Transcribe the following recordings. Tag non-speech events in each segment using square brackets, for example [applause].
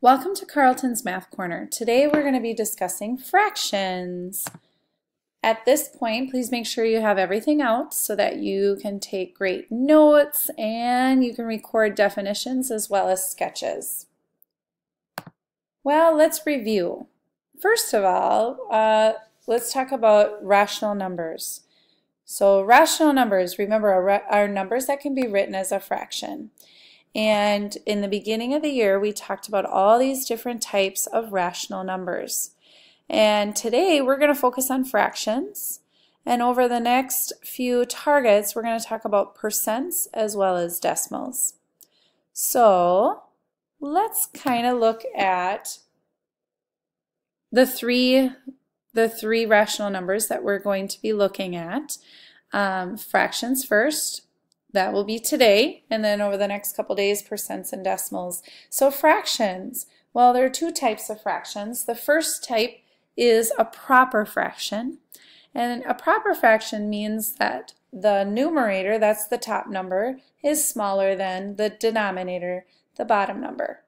Welcome to Carlton's Math Corner. Today we're going to be discussing fractions. At this point, please make sure you have everything out so that you can take great notes and you can record definitions as well as sketches. Well, let's review. First of all, uh, let's talk about rational numbers. So rational numbers, remember, are, are numbers that can be written as a fraction. And in the beginning of the year, we talked about all these different types of rational numbers. And today we're going to focus on fractions. And over the next few targets, we're going to talk about percents as well as decimals. So let's kind of look at the three, the three rational numbers that we're going to be looking at. Um, fractions first, that will be today, and then over the next couple days, percents and decimals. So fractions, well, there are two types of fractions. The first type is a proper fraction, and a proper fraction means that the numerator, that's the top number, is smaller than the denominator, the bottom number.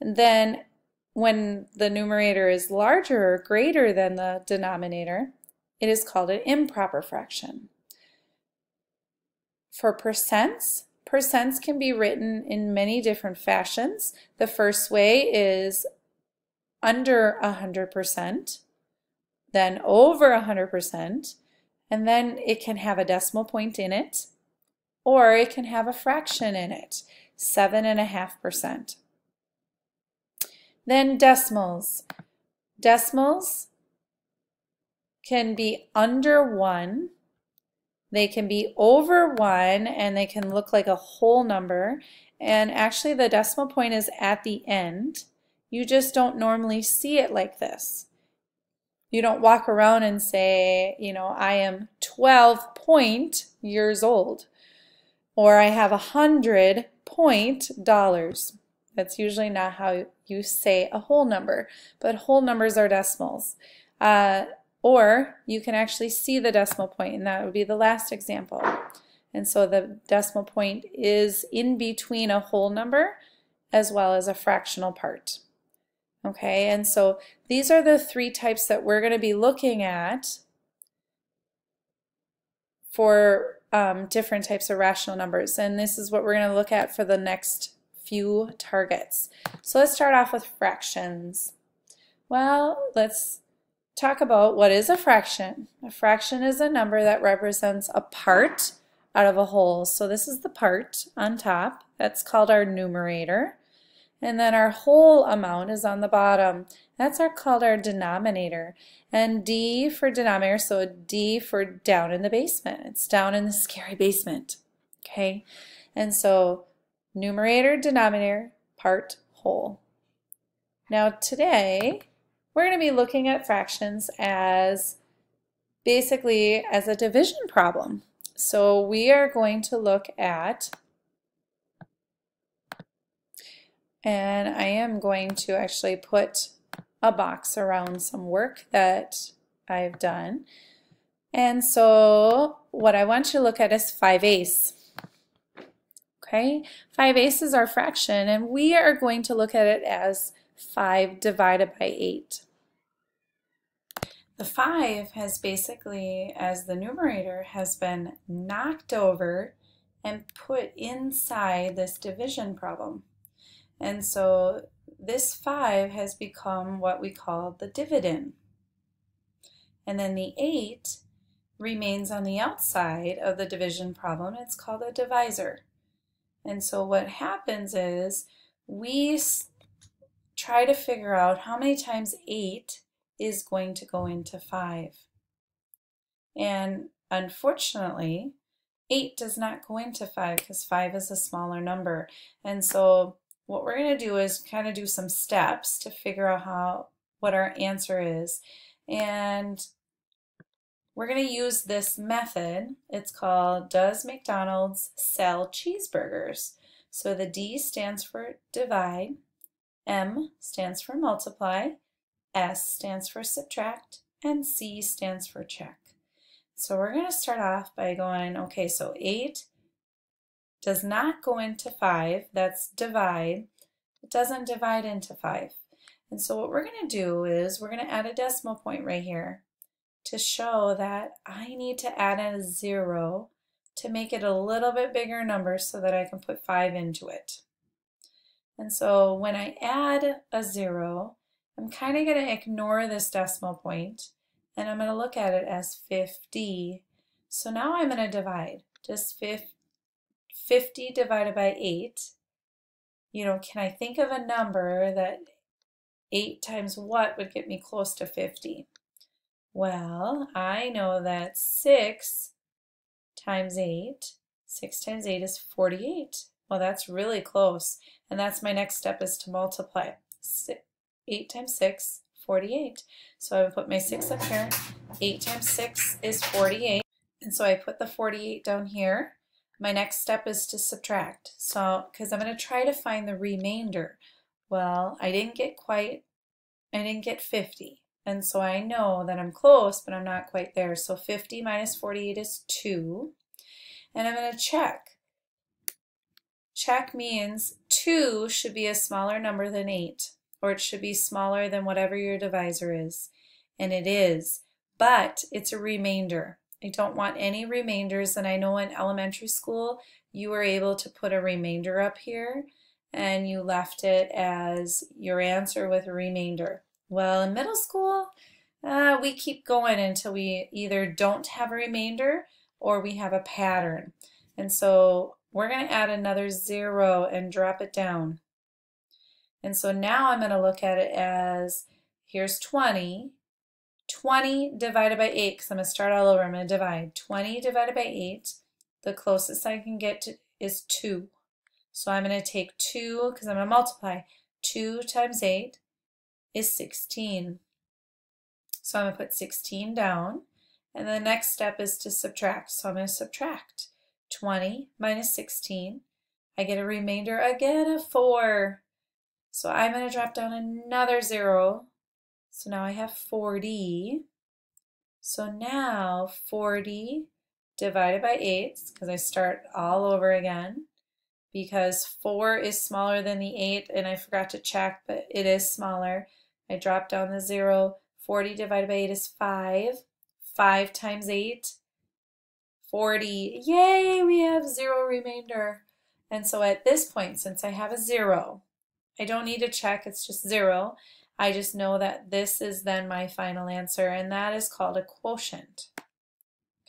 And then when the numerator is larger or greater than the denominator, it is called an improper fraction. For percents, percents can be written in many different fashions. The first way is under 100%, then over 100%, and then it can have a decimal point in it, or it can have a fraction in it, 7.5%. Then decimals. Decimals can be under 1 they can be over 1 and they can look like a whole number. And actually the decimal point is at the end. You just don't normally see it like this. You don't walk around and say, you know, I am 12 point years old. Or I have a hundred point dollars. That's usually not how you say a whole number, but whole numbers are decimals. Uh, or you can actually see the decimal point, and that would be the last example. And so the decimal point is in between a whole number as well as a fractional part. Okay, and so these are the three types that we're going to be looking at for um, different types of rational numbers. And this is what we're going to look at for the next few targets. So let's start off with fractions. Well, let's talk about what is a fraction. A fraction is a number that represents a part out of a whole. So this is the part on top. That's called our numerator. And then our whole amount is on the bottom. That's our, called our denominator. And D for denominator, so D for down in the basement. It's down in the scary basement. Okay? And so numerator, denominator, part, whole. Now today, we're going to be looking at fractions as basically as a division problem. So we are going to look at, and I am going to actually put a box around some work that I've done. And so what I want you to look at is 5 eighths. Okay, 5 eighths is our fraction, and we are going to look at it as 5 divided by 8. The 5 has basically, as the numerator, has been knocked over and put inside this division problem. And so this 5 has become what we call the dividend. And then the 8 remains on the outside of the division problem. It's called a divisor. And so what happens is we try to figure out how many times 8 is going to go into 5. And unfortunately, 8 does not go into 5 because 5 is a smaller number. And so what we're going to do is kind of do some steps to figure out how what our answer is. And we're going to use this method. It's called Does McDonald's Sell Cheeseburgers? So the D stands for divide, M stands for multiply, S stands for subtract, and C stands for check. So we're going to start off by going, okay, so 8 does not go into 5, that's divide. It doesn't divide into 5. And so what we're going to do is we're going to add a decimal point right here to show that I need to add a 0 to make it a little bit bigger number so that I can put 5 into it. And so when I add a 0, I'm kind of going to ignore this decimal point and I'm going to look at it as 50. So now I'm going to divide. Just 50 divided by 8. You know, can I think of a number that 8 times what would get me close to 50? Well, I know that 6 times 8, 6 times 8 is 48. Well, that's really close. And that's my next step is to multiply. 8 times 6, 48. So I would put my 6 up here. 8 times 6 is 48. And so I put the 48 down here. My next step is to subtract. So, because I'm going to try to find the remainder. Well, I didn't get quite, I didn't get 50. And so I know that I'm close, but I'm not quite there. So 50 minus 48 is 2. And I'm going to check. Check means 2 should be a smaller number than 8 or it should be smaller than whatever your divisor is. And it is, but it's a remainder. I don't want any remainders, and I know in elementary school you were able to put a remainder up here and you left it as your answer with a remainder. Well, in middle school, uh, we keep going until we either don't have a remainder or we have a pattern. And so we're going to add another zero and drop it down. And so now I'm going to look at it as, here's 20. 20 divided by 8, because I'm going to start all over. I'm going to divide. 20 divided by 8, the closest I can get to is 2. So I'm going to take 2, because I'm going to multiply. 2 times 8 is 16. So I'm going to put 16 down. And the next step is to subtract. So I'm going to subtract 20 minus 16. I get a remainder again of 4. So I'm going to drop down another zero. So now I have 40. So now 40 divided by 8, because I start all over again, because 4 is smaller than the 8, and I forgot to check, but it is smaller. I drop down the 0. 40 divided by 8 is 5. 5 times 8, 40. Yay, we have 0 remainder. And so at this point, since I have a 0, I don't need to check, it's just zero. I just know that this is then my final answer, and that is called a quotient.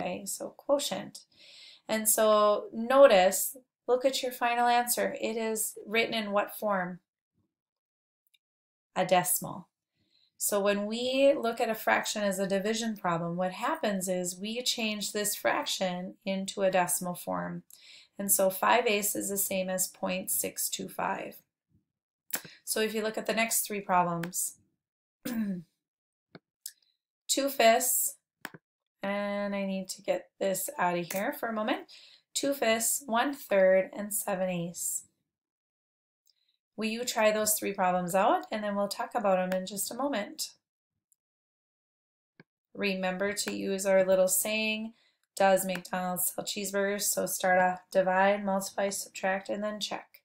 Okay, so quotient. And so notice, look at your final answer. It is written in what form? A decimal. So when we look at a fraction as a division problem, what happens is we change this fraction into a decimal form. And so 5 eighths is the same as 0.625. So if you look at the next three problems, [clears throat] two fifths, and I need to get this out of here for a moment, two fifths, one third, and seven eighths. Will you try those three problems out and then we'll talk about them in just a moment. Remember to use our little saying, does McDonald's sell cheeseburgers? So start off, divide, multiply, subtract, and then check.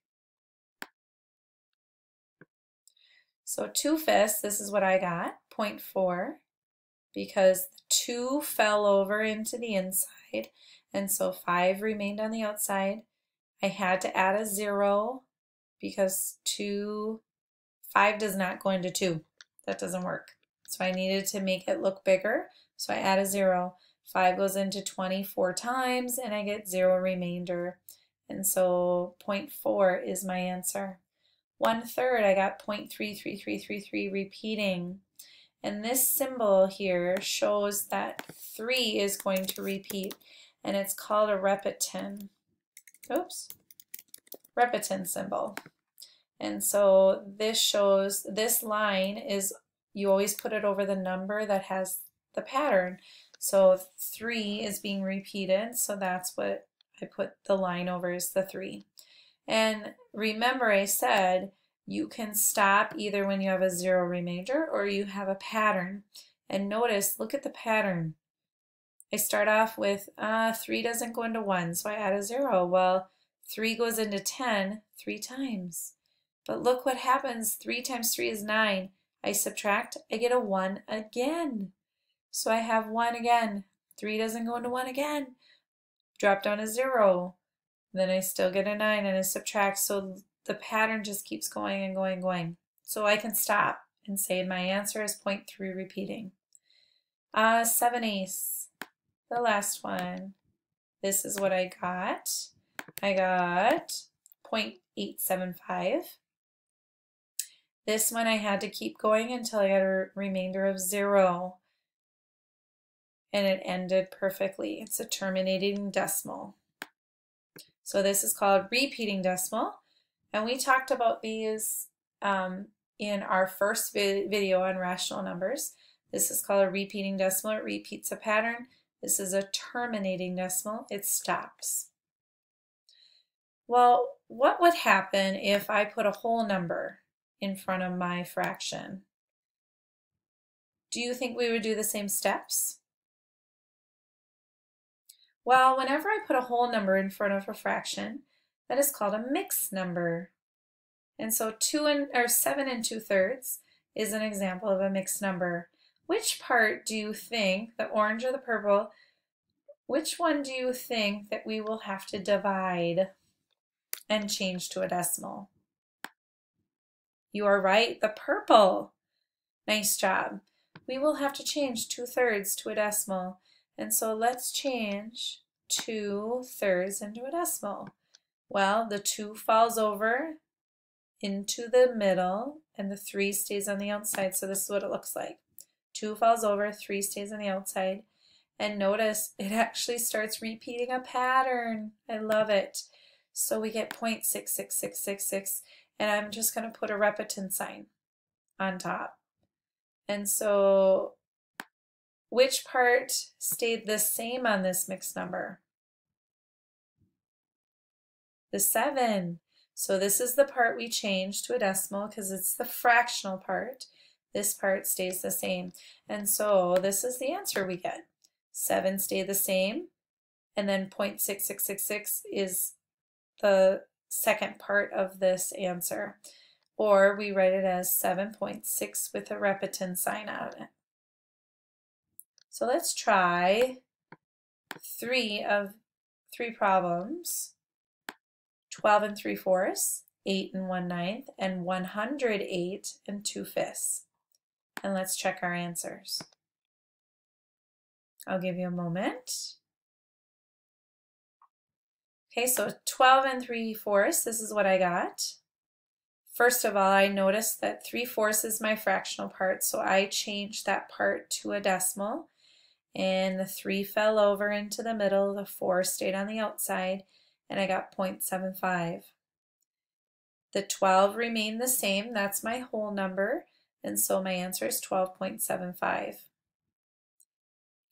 So 2 fifths, this is what I got, 0.4, because 2 fell over into the inside, and so 5 remained on the outside. I had to add a 0 because 2, 5 does not go into 2. That doesn't work. So I needed to make it look bigger, so I add a 0. 5 goes into 24 times, and I get 0 remainder. And so 0.4 is my answer. One third, I got 0.33333 repeating. And this symbol here shows that 3 is going to repeat, and it's called a repetend. Oops. Repetend symbol. And so this shows, this line is, you always put it over the number that has the pattern. So 3 is being repeated, so that's what I put the line over is the 3. And remember I said you can stop either when you have a zero remainder or you have a pattern. And notice, look at the pattern. I start off with uh, 3 doesn't go into 1, so I add a 0. Well, 3 goes into 10 three times. But look what happens. 3 times 3 is 9. I subtract, I get a 1 again. So I have 1 again. 3 doesn't go into 1 again. Drop down to 0. Then I still get a 9 and I subtract. So the pattern just keeps going and going and going. So I can stop and say my answer is 0.3 repeating. Uh, 7 eighths, the last one. This is what I got. I got 0.875. This one I had to keep going until I got a remainder of zero. And it ended perfectly. It's a terminating decimal. So this is called repeating decimal. And we talked about these um, in our first vi video on rational numbers. This is called a repeating decimal. It repeats a pattern. This is a terminating decimal. It stops. Well, what would happen if I put a whole number in front of my fraction? Do you think we would do the same steps? Well, whenever I put a whole number in front of a fraction, that is called a mixed number. And so two and or seven and two thirds is an example of a mixed number. Which part do you think, the orange or the purple, which one do you think that we will have to divide and change to a decimal? You are right, the purple. Nice job. We will have to change two thirds to a decimal. And so let's change two thirds into a decimal. Well, the two falls over into the middle and the three stays on the outside. So this is what it looks like. Two falls over, three stays on the outside. And notice it actually starts repeating a pattern. I love it. So we get 0.66666 and I'm just going to put a repeating sign on top. And so which part stayed the same on this mixed number? The 7. So this is the part we changed to a decimal because it's the fractional part. This part stays the same. And so this is the answer we get. 7 stay the same, and then 0.6666 is the second part of this answer. Or we write it as 7.6 with a repeating sign on it. So let's try three of three problems. 12 and 3 fourths, 8 and 1 ninth, and 108 and 2 fifths. And let's check our answers. I'll give you a moment. Okay, so 12 and 3 fourths, this is what I got. First of all, I noticed that 3 fourths is my fractional part, so I changed that part to a decimal. And the 3 fell over into the middle, the 4 stayed on the outside, and I got 0.75. The 12 remained the same, that's my whole number, and so my answer is 12.75.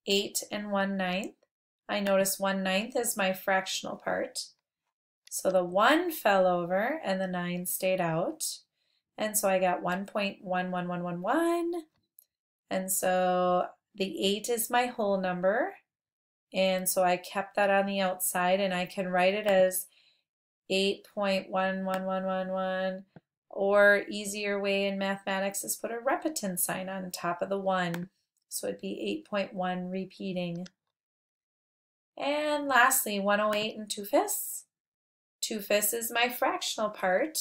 8 and 1 ninth. I notice 1 ninth is my fractional part. So the 1 fell over and the 9 stayed out. And so I got 1.11111. And so the 8 is my whole number. And so I kept that on the outside and I can write it as 8.11111 or easier way in mathematics is put a repeating sign on top of the 1. So it'd be 8.1 repeating. And lastly, 108 and 2 fifths. 2 fifths is my fractional part.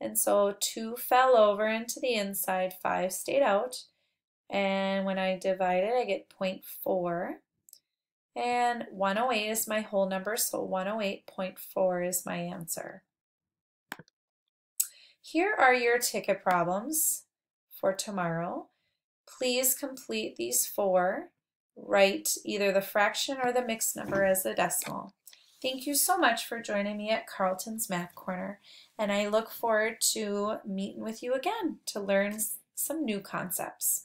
And so 2 fell over into the inside, 5 stayed out. And when I divide it, I get 0.4. And 108 is my whole number, so 108.4 is my answer. Here are your ticket problems for tomorrow. Please complete these four. Write either the fraction or the mixed number as a decimal. Thank you so much for joining me at Carlton's Math Corner, and I look forward to meeting with you again to learn some new concepts.